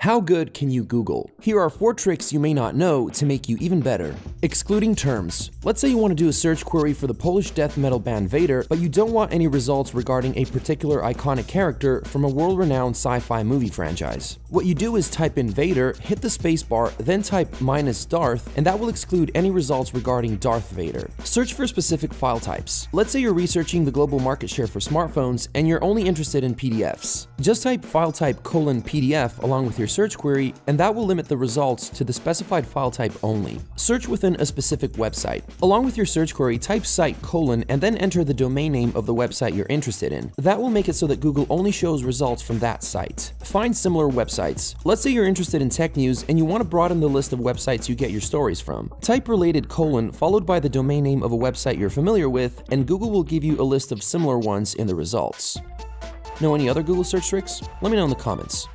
How good can you Google? Here are four tricks you may not know to make you even better. Excluding terms. Let's say you want to do a search query for the Polish death metal band Vader, but you don't want any results regarding a particular iconic character from a world-renowned sci-fi movie franchise. What you do is type in Vader, hit the spacebar, then type minus Darth, and that will exclude any results regarding Darth Vader. Search for specific file types. Let's say you're researching the global market share for smartphones and you're only interested in PDFs. Just type file type colon PDF along with your search query, and that will limit the results to the specified file type only. Search within a specific website. Along with your search query, type site colon and then enter the domain name of the website you're interested in. That will make it so that Google only shows results from that site. Find similar websites. Let's say you're interested in tech news and you want to broaden the list of websites you get your stories from. Type related colon followed by the domain name of a website you're familiar with, and Google will give you a list of similar ones in the results. Know any other Google search tricks? Let me know in the comments.